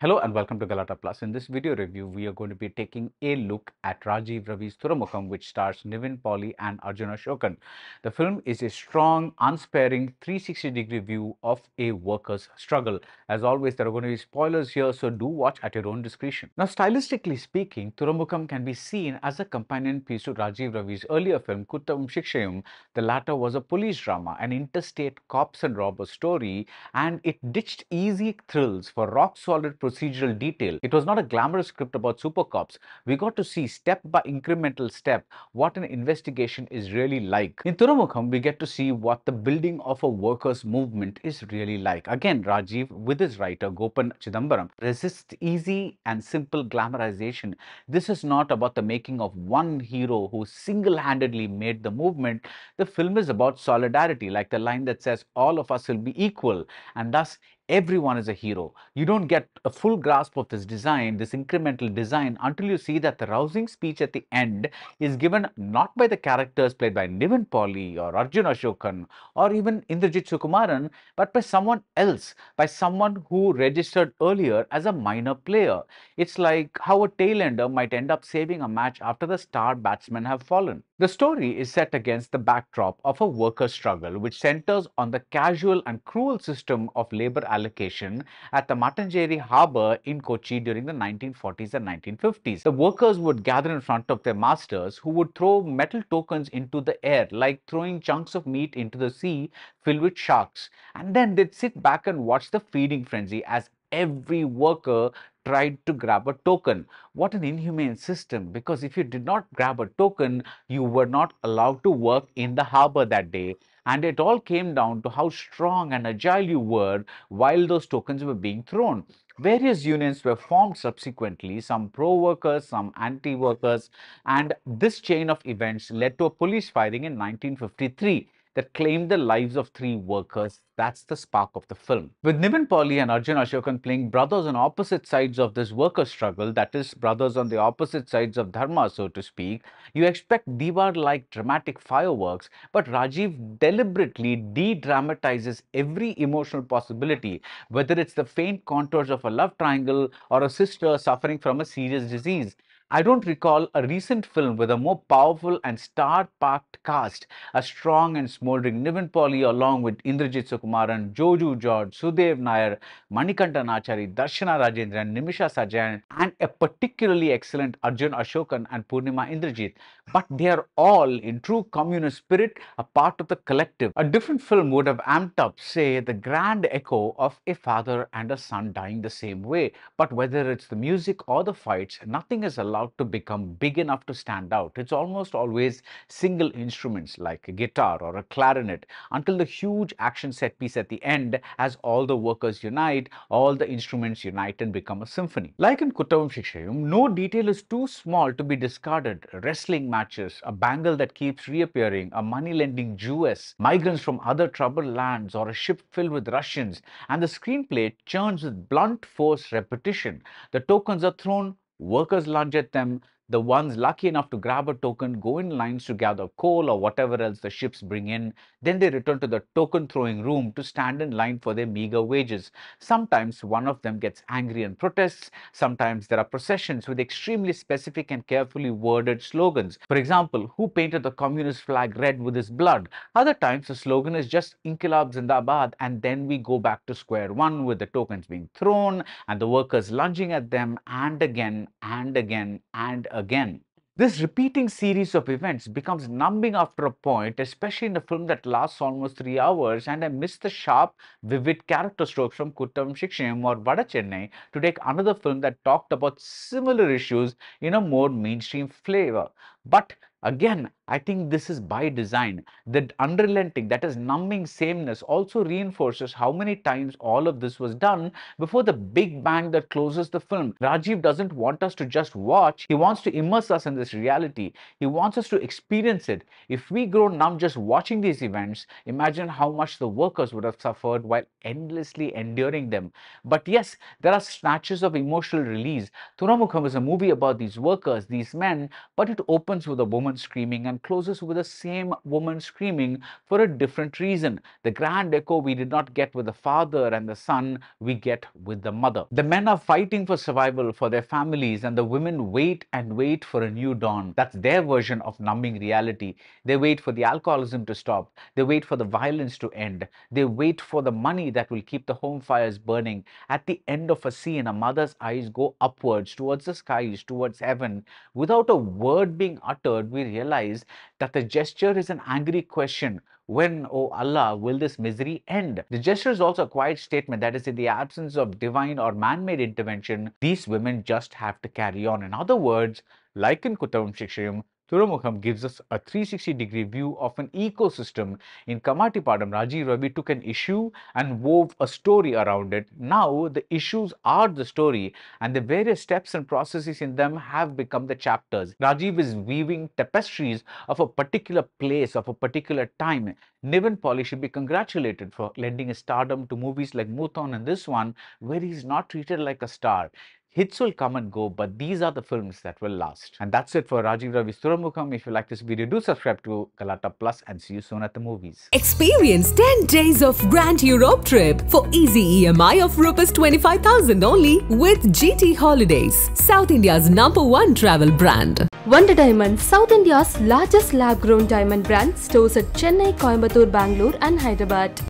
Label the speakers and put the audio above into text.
Speaker 1: Hello and welcome to Galatta Plus. In this video review, we are going to be taking a look at Rajeev Ravi's Thuramukham, which stars Nivin Pauly and Arjun Ashokan. The film is a strong, unsparing 360-degree view of a worker's struggle. As always, there are going to be spoilers here, so do watch at your own discretion. Now, stylistically speaking, Thuramukham can be seen as a companion piece to Rajeev Ravi's earlier film, Kuttavum Shikshayum. The latter was a police drama, an interstate cops and robbers story, and it ditched easy thrills for rock-solid procedural detail. It was not a glamorous script about super cops. We got to see step by incremental step what an investigation is really like. In Thuramukham, we get to see what the building of a workers' movement is really like. Again, Rajeev, with his writer Gopan Chidambaram, resists easy and simple glamorization. This is not about the making of one hero who single-handedly made the movement. The film is about solidarity, like the line that says, all of us will be equal. And thus, everyone is a hero. You don't get a full grasp of this design, this incremental design, until you see that the rousing speech at the end is given not by the characters played by Nivin Pauly or Arjun Ashokan or even Indrajith Sukumaran, but by someone else, by someone who registered earlier as a minor player. It's like how a tailender might end up saving a match after the star batsmen have fallen. The story is set against the backdrop of a worker struggle which centers on the casual and cruel system of labor allocation at the Mattancherry harbour in Kochi during the 1940s and 1950s. The workers would gather in front of their masters who would throw metal tokens into the air like throwing chunks of meat into the sea filled with sharks. And then they'd sit back and watch the feeding frenzy as every worker tried to grab a token. What an inhumane system because if you did not grab a token, you were not allowed to work in the harbor that day. And it all came down to how strong and agile you were while those tokens were being thrown. Various unions were formed subsequently, some pro-workers, some anti-workers, and this chain of events led to a police firing in 1953 that claimed the lives of three workers. That's the spark of the film. With Nivin Pauly and Arjun Ashokan playing brothers on opposite sides of this worker struggle, that is, brothers on the opposite sides of Dharma, so to speak, you expect Deewaar-like dramatic fireworks, but Rajeev deliberately de-dramatizes every emotional possibility, whether it's the faint contours of a love triangle or a sister suffering from a serious disease. I don't recall a recent film with a more powerful and star-packed cast, a strong and smoldering Nivin Pauly along with Indrajith Sukumaran, Joju George, Sudev Nair, Manikandan Achari, Darshana Rajendran, Nimisha Sajayan, and a particularly excellent Arjun Ashokan and Poornima Indrajith. But they are all, in true communist spirit, a part of the collective. A different film would have amped up, say, the grand echo of a father and a son dying the same way. But whether it's the music or the fights, nothing is allowed to become big enough to stand out. It's almost always single instruments like a guitar or a clarinet until the huge action set piece at the end as all the workers unite, all the instruments unite and become a symphony. Like in Kuttavum Shikshayum, no detail is too small to be discarded. Wrestling matches, a bangle that keeps reappearing, a money-lending Jewess, migrants from other troubled lands or a ship filled with Russians and the screenplay churns with blunt force repetition. The tokens are thrown workers lunge at them, the ones lucky enough to grab a token go in lines to gather coal or whatever else the ships bring in. Then they return to the token throwing room to stand in line for their meager wages. Sometimes one of them gets angry and protests. Sometimes there are processions with extremely specific and carefully worded slogans. For example, who painted the communist flag red with his blood? Other times the slogan is just Inquilab Zindabad and then we go back to square one with the tokens being thrown and the workers lunging at them and again and again and again. This repeating series of events becomes numbing after a point, especially in a film that lasts almost three hours, and I miss the sharp, vivid character strokes from Kuttavum Shikshayum or Vada Chennai to take another film that talked about similar issues in a more mainstream flavor. But Again, I think this is by design. The unrelenting, that is numbing sameness also reinforces how many times all of this was done before the big bang that closes the film. Rajeev doesn't want us to just watch. He wants to immerse us in this reality. He wants us to experience it. If we grow numb just watching these events, imagine how much the workers would have suffered while endlessly enduring them. But yes, there are snatches of emotional release. Thuramukham is a movie about these workers, these men, but it opens with a woman screaming and closes with the same woman screaming for a different reason. The grand echo we did not get with the father and the son, we get with the mother. The men are fighting for survival for their families, and the women wait and wait for a new dawn. That's their version of numbing reality. They wait for the alcoholism to stop, they wait for the violence to end, they wait for the money that will keep the home fires burning. At the end of a scene, a mother's eyes go upwards towards the skies, towards heaven. Without a word being uttered, we realize that the gesture is an angry question. When, O oh Allah, will this misery end? The gesture is also a quiet statement that is, in the absence of divine or man made intervention, these women just have to carry on. In other words, like in Kuttavum Shikshayum, Thuramukham gives us a 360 degree view of an ecosystem. In Kammattipadam, Rajeev Ravi took an issue and wove a story around it. Now, the issues are the story, and the various steps and processes in them have become the chapters. Rajeev is weaving tapestries of a particular place, of a particular time. Nivin Pauly should be congratulated for lending his stardom to movies like Moothon and this one, where he's not treated like a star. Hits will come and go, but these are the films that will last. And that's it for Rajeev Ravi's Thuramukham. If you like this video, do subscribe to Galatta Plus and see you soon at the movies.
Speaker 2: Experience 10 days of Grand Europe trip for easy EMI of Rs 25,000 only with GT Holidays, South India's number one travel brand.
Speaker 3: Wonder Diamond, South India's largest lab grown diamond brand, stores at Chennai, Coimbatore, Bangalore, and Hyderabad.